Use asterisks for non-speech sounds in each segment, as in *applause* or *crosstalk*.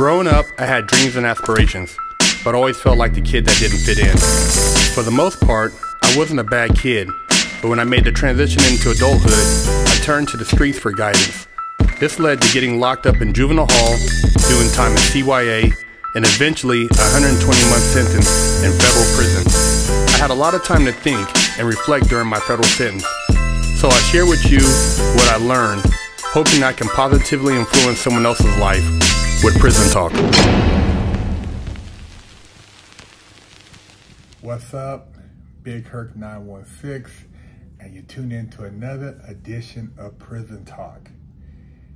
Growing up, I had dreams and aspirations, but always felt like the kid that didn't fit in. For the most part, I wasn't a bad kid, but when I made the transition into adulthood, I turned to the streets for guidance. This led to getting locked up in juvenile hall, doing time in CYA, and eventually a 120 month sentence in federal prison. I had a lot of time to think and reflect during my federal sentence. So I share with you what I learned, hoping I can positively influence someone else's life with Prison Talk. What's up? Big Herc 916, and you tune in to another edition of Prison Talk.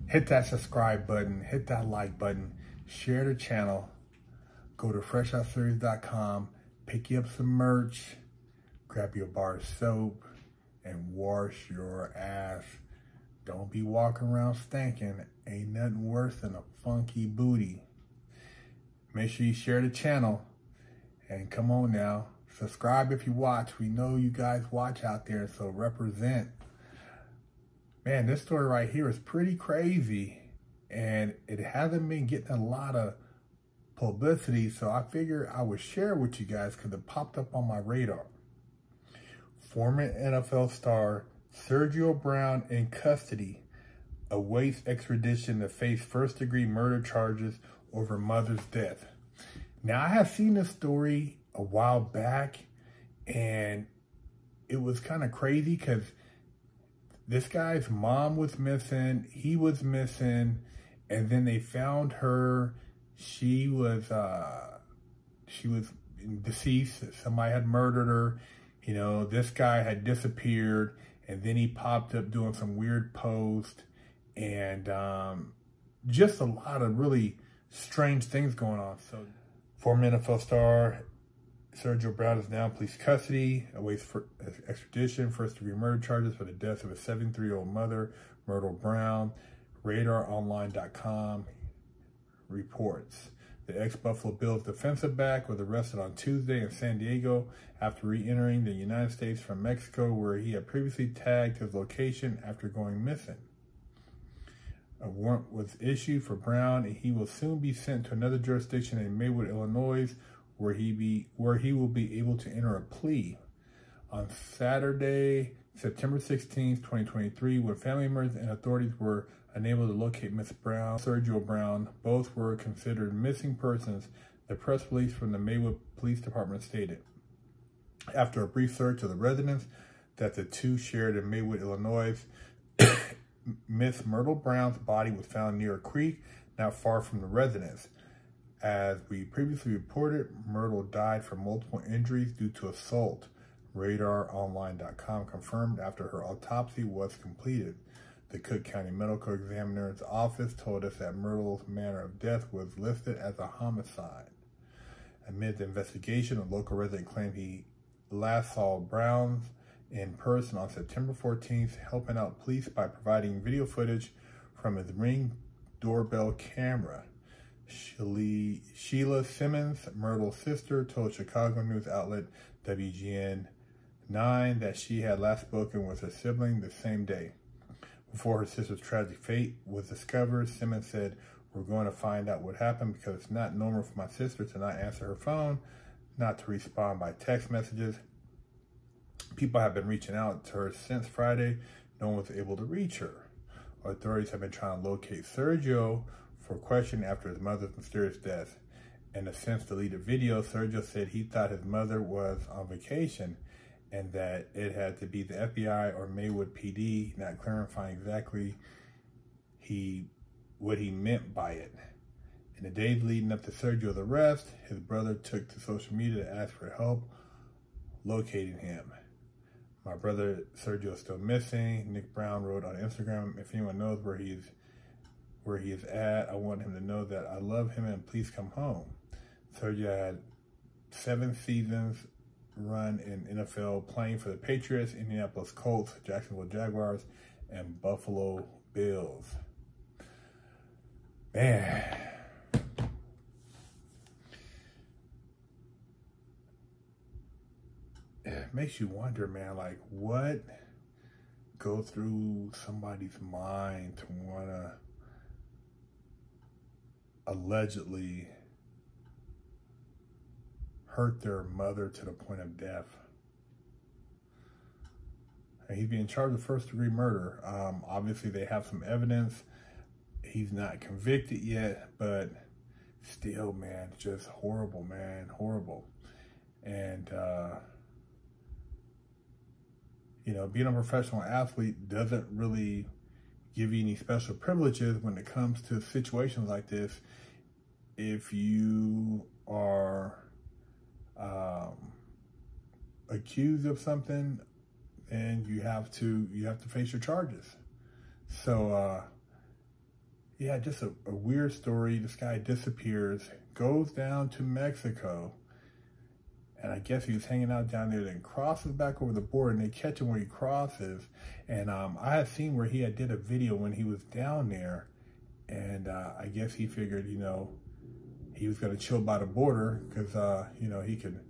Hit that subscribe button, hit that like button, share the channel, go to freshoutseries.com, pick you up some merch, grab your bar of soap, and wash your ass. Don't be walking around stinking. Ain't nothing worse than a funky booty. Make sure you share the channel. And come on now, subscribe if you watch. We know you guys watch out there, so represent. Man, this story right here is pretty crazy. And it hasn't been getting a lot of publicity, so I figured I would share with you guys because it popped up on my radar. Former NFL star Sergio Brown in custody awaits extradition to face first degree murder charges over mother's death. Now, I have seen this story a while back and it was kind of crazy because this guy's mom was missing, he was missing, and then they found her. She was uh, she was deceased. Somebody had murdered her. You know, this guy had disappeared, and then he popped up doing some weird post, and um, just a lot of really strange things going on. So, former NFL star Sergio Brown is now in police custody, awaits for extradition, first degree murder charges for the death of a 73 year old mother, Myrtle Brown. RadarOnline.com reports. The ex Buffalo Bills defensive back was arrested on Tuesday in San Diego after re entering the United States from Mexico, where he had previously tagged his location after going missing. A warrant was issued for Brown, and he will soon be sent to another jurisdiction in Maywood, Illinois, where he be where he will be able to enter a plea. On Saturday, September 16, 2023, when family members and authorities were unable to locate Miss Brown, Sergio Brown, both were considered missing persons, the press release from the Maywood Police Department stated. After a brief search of the residence that the two shared in Maywood, Illinois, *coughs* Miss Myrtle Brown's body was found near a creek not far from the residence. As we previously reported, Myrtle died from multiple injuries due to assault. RadarOnline.com confirmed after her autopsy was completed. The Cook County Medical Examiner's Office told us that Myrtle's manner of death was listed as a homicide. Amid the investigation, a local resident claimed he last saw Browns in person on September 14th, helping out police by providing video footage from his ring doorbell camera. Sheila Simmons, Myrtle's sister, told Chicago news outlet WGN 9 that she had last spoken with her sibling the same day. Before her sister's tragic fate was discovered, Simmons said, We're going to find out what happened because it's not normal for my sister to not answer her phone, not to respond by text messages. People have been reaching out to her since Friday. No one was able to reach her. Authorities have been trying to locate Sergio for questioning after his mother's mysterious death. In a since deleted video, Sergio said he thought his mother was on vacation and that it had to be the FBI or Maywood PD, not clarifying exactly he what he meant by it. In the days leading up to Sergio's arrest, his brother took to social media to ask for help locating him. My brother Sergio is still missing. Nick Brown wrote on Instagram, if anyone knows where he's where he is at, I want him to know that I love him and please come home. Sergio had seven seasons run in NFL playing for the Patriots, Indianapolis Colts, Jacksonville Jaguars, and Buffalo Bills. Man. It makes you wonder, man, like what go through somebody's mind to want to allegedly hurt their mother to the point of death. And he's being charged with first degree murder. Um, obviously, they have some evidence. He's not convicted yet, but still, man, just horrible, man, horrible. And, uh, you know, being a professional athlete doesn't really give you any special privileges when it comes to situations like this. If you are um, accused of something and you have to you have to face your charges. So uh, yeah, just a, a weird story. This guy disappears, goes down to Mexico, and I guess he was hanging out down there, then crosses back over the border, and they catch him where he crosses. And um, I had seen where he had did a video when he was down there, and uh, I guess he figured, you know, he was going to chill by the border because, uh, you know, he could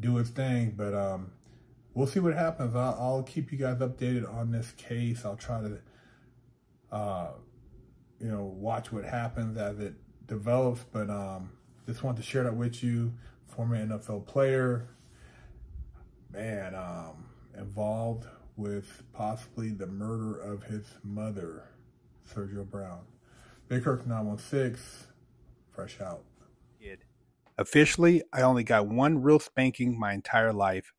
do his thing. But um, we'll see what happens. I'll, I'll, keep you guys updated on this case. I'll try to, uh, you know, watch what happens as it develops. But um, just want to share that with you. Former NFL player, man, um, involved with possibly the murder of his mother, Sergio Brown. Big Herc 916, fresh out. Officially, I only got one real spanking my entire life.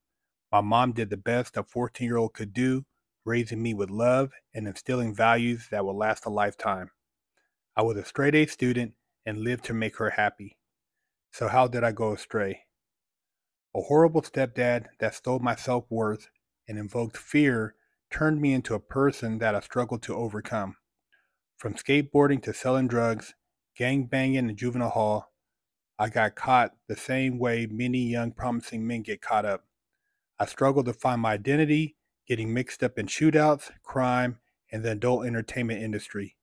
My mom did the best a 14 year old could do, raising me with love and instilling values that will last a lifetime. I was a straight A student and lived to make her happy. So, how did I go astray? A horrible stepdad that stole my self worth and invoked fear turned me into a person that I struggled to overcome. From skateboarding to selling drugs, gang banging in juvenile hall, I got caught the same way many young promising men get caught up. I struggled to find my identity, getting mixed up in shootouts, crime, and the adult entertainment industry.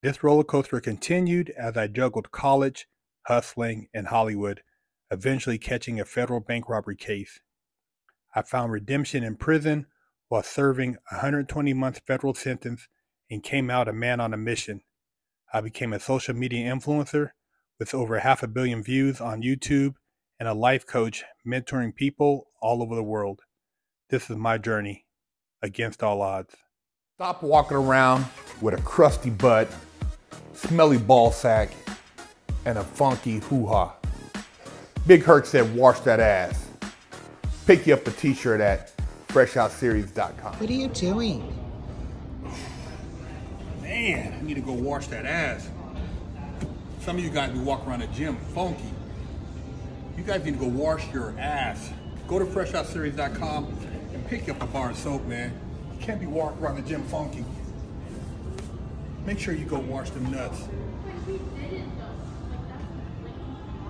This roller coaster continued as I juggled college, hustling, and Hollywood, eventually catching a federal bank robbery case. I found redemption in prison while serving a 120 month federal sentence and came out a man on a mission. I became a social media influencer with over half a billion views on YouTube and a life coach mentoring people all over the world. This is my journey against all odds. Stop walking around with a crusty butt, smelly ball sack, and a funky hoo ha. Big Herc said, wash that ass. Pick you up a t shirt at freshoutseries.com. What are you doing? Man, I need to go wash that ass. Some of you guys be walking around the gym funky. You guys need to go wash your ass. Go to freshoutseries.com and pick up a bar of soap, man. You can't be walking around the gym funky. Make sure you go wash them nuts.